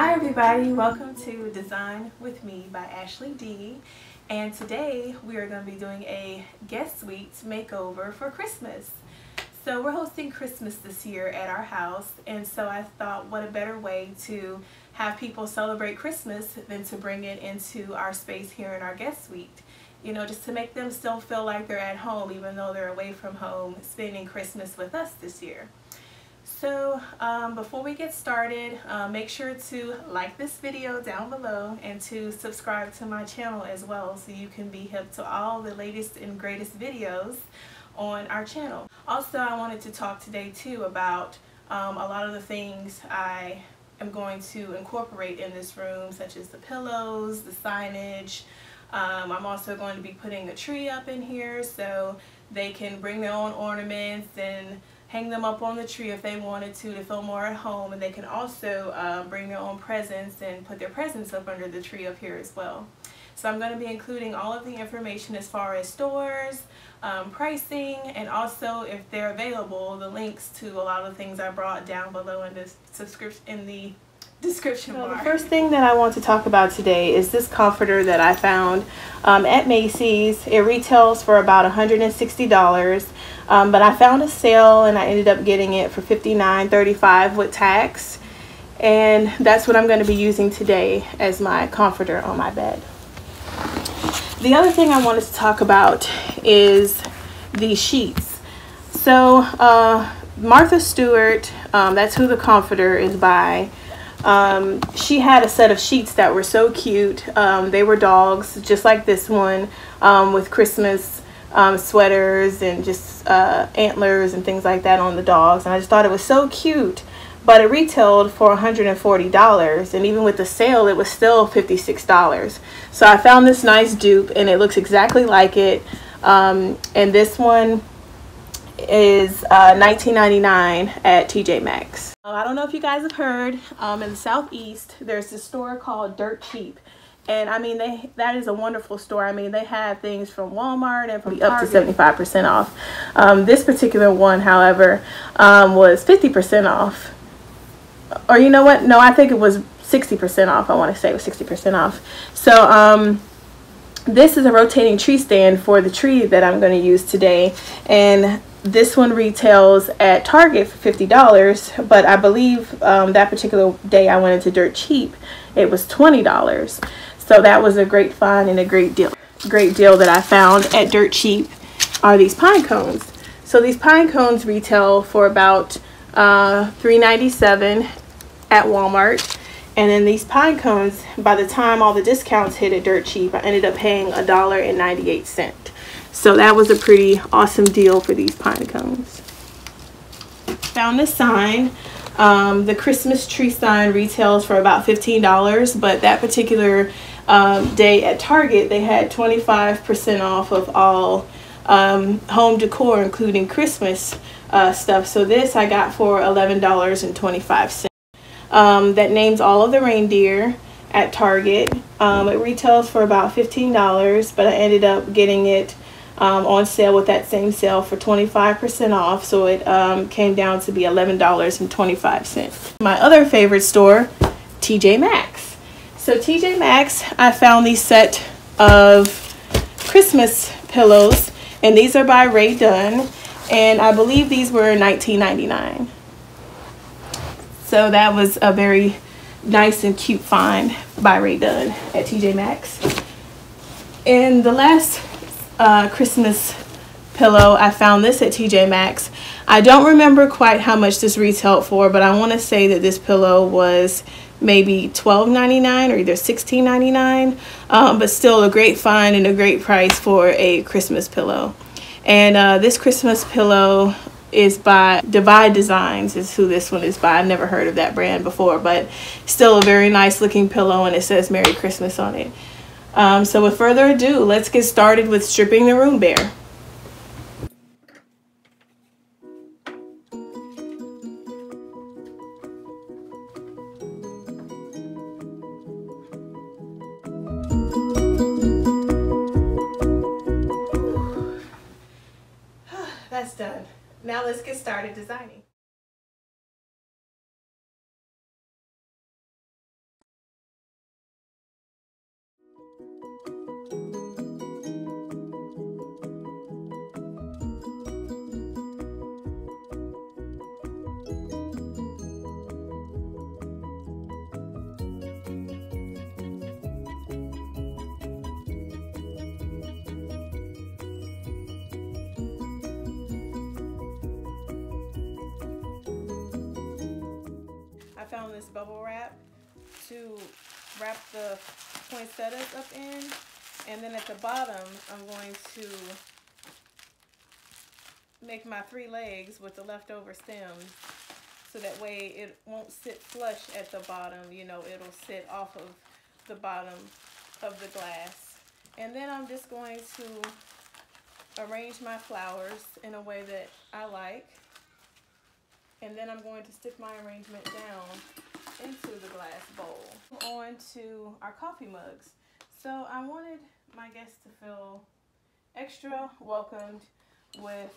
Hi everybody, welcome to Design With Me by Ashley Dee. And today we are going to be doing a guest suite makeover for Christmas. So we're hosting Christmas this year at our house and so I thought what a better way to have people celebrate Christmas than to bring it into our space here in our guest suite. You know, just to make them still feel like they're at home even though they're away from home spending Christmas with us this year. So um, before we get started, uh, make sure to like this video down below and to subscribe to my channel as well so you can be hip to all the latest and greatest videos on our channel. Also, I wanted to talk today too about um, a lot of the things I am going to incorporate in this room such as the pillows, the signage. Um, I'm also going to be putting a tree up in here so they can bring their own ornaments and hang them up on the tree if they wanted to to feel more at home and they can also uh, bring their own presents and put their presents up under the tree up here as well. So I'm going to be including all of the information as far as stores, um, pricing, and also if they're available, the links to a lot of the things I brought down below in the subscription in the description so bar. The first thing that I want to talk about today is this comforter that I found um, at Macy's. It retails for about $160, um, but I found a sale and I ended up getting it for $59.35 with tax. And that's what I'm going to be using today as my comforter on my bed. The other thing I wanted to talk about is the sheets. So uh, Martha Stewart, um, that's who the comforter is by. Um, she had a set of sheets that were so cute. Um, they were dogs, just like this one, um, with Christmas um, sweaters and just uh, antlers and things like that on the dogs. And I just thought it was so cute. But it retailed for $140, and even with the sale, it was still $56. So I found this nice dupe, and it looks exactly like it. Um, and this one is uh, $19.99 at TJ Maxx. I don't know if you guys have heard, um, in the southeast, there's this store called Dirt Cheap. And I mean, they that is a wonderful store. I mean, they have things from Walmart and from up to 75% off. Um, this particular one, however, um, was 50% off. Or you know what? No, I think it was 60% off. I want to say it was 60% off. So, um, this is a rotating tree stand for the tree that I'm going to use today. And this one retails at Target for $50, but I believe um, that particular day I went into Dirt Cheap, it was $20. So that was a great find and a great deal. Great deal that I found at Dirt Cheap are these pine cones. So these pine cones retail for about uh, $3.97 at Walmart. And then these pine cones, by the time all the discounts hit at Dirt Cheap, I ended up paying $1.98. So that was a pretty awesome deal for these pine cones. Found this sign. Um, the Christmas tree sign retails for about $15, but that particular um, day at Target, they had 25% off of all um, home decor, including Christmas uh, stuff. So this I got for $11.25. Um, that names all of the reindeer at Target. Um, it retails for about $15, but I ended up getting it um, on sale with that same sale for 25% off. So it um, came down to be $11.25. My other favorite store, TJ Maxx. So TJ Maxx, I found these set of Christmas pillows and these are by Rae Dunn and I believe these were $19.99. So that was a very nice and cute find by Rae Dunn at TJ Maxx. And the last uh, Christmas pillow. I found this at TJ Maxx. I don't remember quite how much this retailed for, but I want to say that this pillow was maybe $12.99 or either $16.99, um, but still a great find and a great price for a Christmas pillow. And uh, this Christmas pillow is by Divide Designs is who this one is by. I've never heard of that brand before, but still a very nice looking pillow and it says Merry Christmas on it. Um, so with further ado, let's get started with stripping the room bare. Now let's get started designing. Found this bubble wrap to wrap the poinsettias up in. And then at the bottom, I'm going to make my three legs with the leftover stems. So that way it won't sit flush at the bottom, you know, it'll sit off of the bottom of the glass. And then I'm just going to arrange my flowers in a way that I like. And then I'm going to stick my arrangement down into the glass bowl. On to our coffee mugs. So I wanted my guests to feel extra welcomed with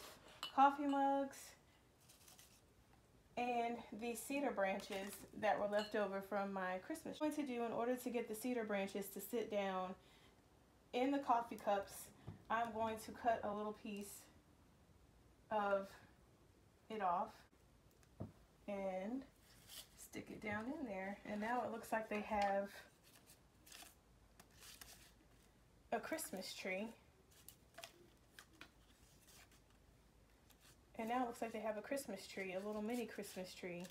coffee mugs and the cedar branches that were left over from my Christmas. What I'm going to do in order to get the cedar branches to sit down in the coffee cups, I'm going to cut a little piece of it off and stick it down in there. And now it looks like they have a Christmas tree. And now it looks like they have a Christmas tree, a little mini Christmas tree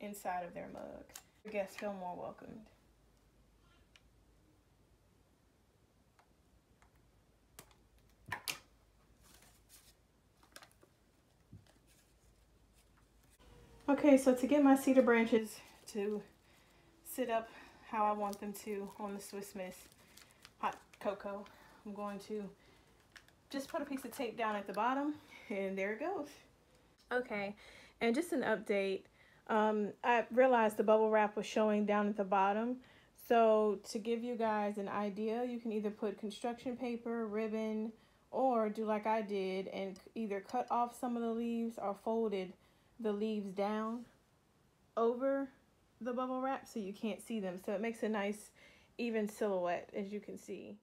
inside of their mug. Your guests feel more welcomed. Okay, so to get my cedar branches to sit up how I want them to on the Swiss Miss hot cocoa, I'm going to just put a piece of tape down at the bottom and there it goes. Okay, and just an update. Um, I realized the bubble wrap was showing down at the bottom. So to give you guys an idea, you can either put construction paper, ribbon, or do like I did and either cut off some of the leaves or folded the leaves down over the bubble wrap so you can't see them. So it makes a nice even silhouette as you can see.